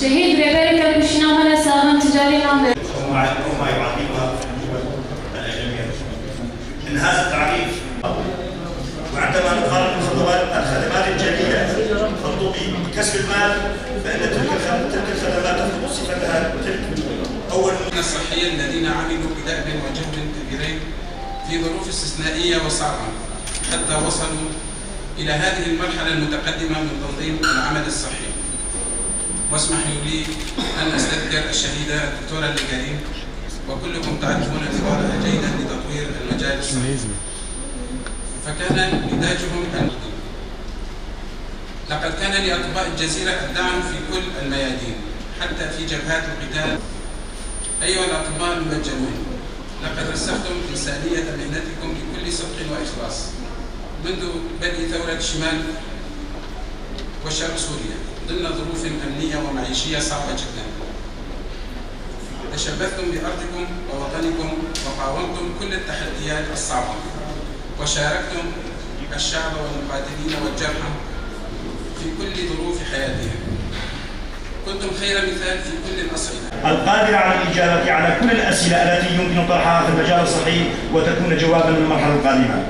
شهيد ريبيريكا كوشنامنا ساغن تجاري نامبر وما الدول الاجنبيه. ان هذا التعريف وعندما نقارن الخدمات الجديده تطلب بكسب المال فان تلك الخ- تلك الخدمات تفقد صفتها تلك اول الصحية الذين عملوا بدأب وجهد كبيرين في ظروف استثنائية وصعبة حتى وصلوا إلى هذه المرحلة المتقدمة من تنظيم العمل الصحي واسمحوا لي أن أستذكر الشهيدة الدكتورة لكريم وكلكم تعرفون اعتبارها جيدا لتطوير المجال الصحي فكان نتاجهم أن لقد كان لأطباء الجزيرة الدعم في كل الميادين حتى في جبهات القتال. أيها الأطباء الممجدون لقد رسختم إنسانية مهنتكم بكل صدق وإخلاص. منذ بدء ثورة شمال وشرق سوريا. ضمن ظروف أمنية ومعيشية صعبة جدا. تشبثتم بأرضكم ووطنكم وقاومتم كل التحديات الصعبة. وشاركتم الشعب والمقاتلين والجرحى في كل ظروف حياتهم. كنتم خير مثال في كل الأصعدة القادرة على الإجابة على كل الأسئلة التي يمكن طرحها في المجال الصحي وتكون جوابا للمرحلة القادمة.